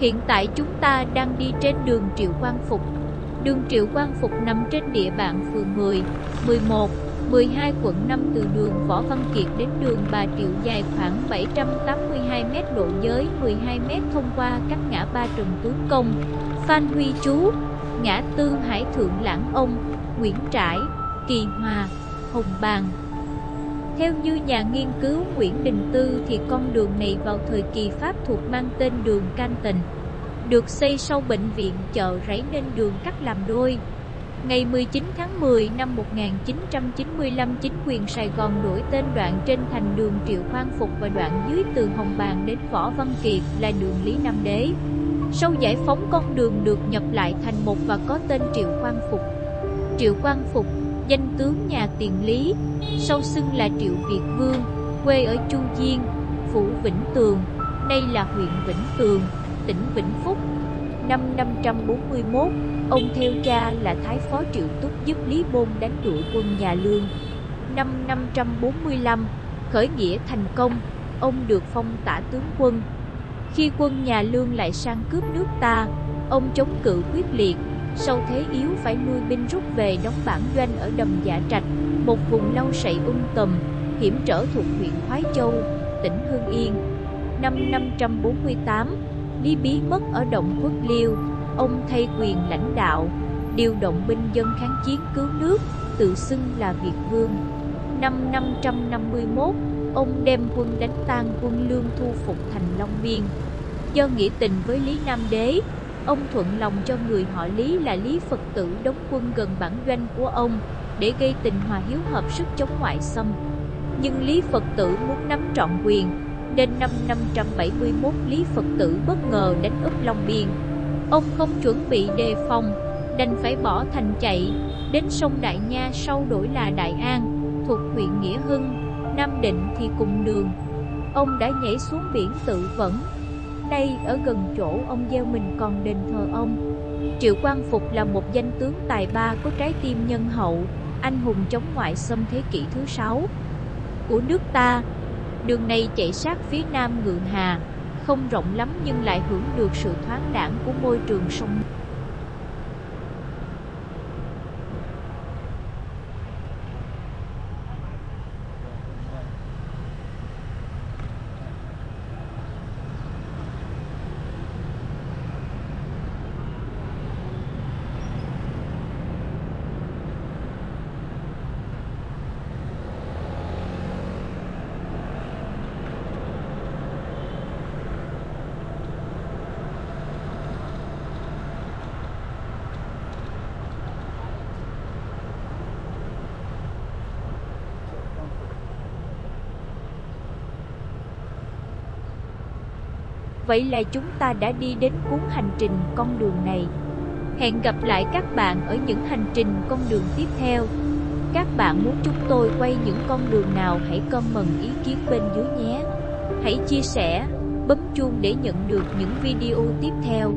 Hiện tại chúng ta đang đi trên đường Triệu Quang Phục. Đường Triệu Quang Phục nằm trên địa bàn phường 10, 11, 12 quận 5 từ đường Võ Văn Kiệt đến đường Bà Triệu dài khoảng 782m độ giới 12m thông qua các ngã ba Trần Tú Công, Phan Huy Chú, ngã tư Hải Thượng Lãng Ông, Nguyễn Trãi, Kỳ Hòa, Hồng Bàng. Theo như nhà nghiên cứu Nguyễn Đình Tư thì con đường này vào thời kỳ Pháp thuộc mang tên đường Canton, được xây sau bệnh viện chợ rẫy nên đường cắt làm đôi. Ngày 19 tháng 10 năm 1995, chính quyền Sài Gòn đổi tên đoạn trên thành đường Triệu Quang Phục và đoạn dưới từ Hồng Bàng đến Võ Văn Kiệt là đường Lý Nam Đế. Sau giải phóng con đường được nhập lại thành một và có tên Triệu Quang Phục. Triệu Quang Phục, danh tướng nhà tiền Lý, sau xưng là Triệu Việt Vương, quê ở Chu Diên, Phủ Vĩnh Tường, nay là huyện Vĩnh Tường, tỉnh Vĩnh Phúc. Năm 541, ông theo cha là Thái Phó Triệu Túc giúp Lý Bôn đánh đuổi quân nhà Lương. Năm 545, khởi nghĩa thành công, ông được phong tả tướng quân. Khi quân nhà Lương lại sang cướp nước ta, ông chống cự quyết liệt, sau thế yếu phải nuôi binh rút về đóng bản doanh ở Đầm Dạ Trạch, một vùng lau sậy ung um tùm, hiểm trở thuộc huyện Khoái Châu, tỉnh Hương Yên. Năm 548, Lý Bí mất ở động Quốc Liêu, ông thay quyền lãnh đạo, điều động binh dân kháng chiến cứu nước, tự xưng là Việt Vương. Năm 551, ông đem quân đánh tan quân Lương thu phục thành Long Biên. Do nghĩa tình với Lý Nam Đế, ông thuận lòng cho người họ Lý là Lý Phật tử đóng quân gần bản doanh của ông để gây tình hòa hiếu hợp sức chống ngoại xâm. Nhưng Lý Phật tử muốn nắm trọn quyền, nên năm 571 Lý Phật tử bất ngờ đánh úp Long Biên. Ông không chuẩn bị đề phòng, đành phải bỏ thành chạy, đến sông Đại Nha sau đổi là Đại An, thuộc huyện Nghĩa Hưng, Nam Định thì cùng đường. Ông đã nhảy xuống biển tự vẫn. Đây ở gần chỗ ông gieo mình còn đền thờ ông. Triệu Quang Phục là một danh tướng tài ba có trái tim nhân hậu, anh hùng chống ngoại xâm thế kỷ thứ sáu của nước ta. Đường này chạy sát phía nam Ngượng Hà, không rộng lắm nhưng lại hưởng được sự thoáng đãng của môi trường sông. Vậy là chúng ta đã đi đến cuốn hành trình con đường này. Hẹn gặp lại các bạn ở những hành trình con đường tiếp theo. Các bạn muốn chúng tôi quay những con đường nào hãy comment ý kiến bên dưới nhé. Hãy chia sẻ, bấm chuông để nhận được những video tiếp theo.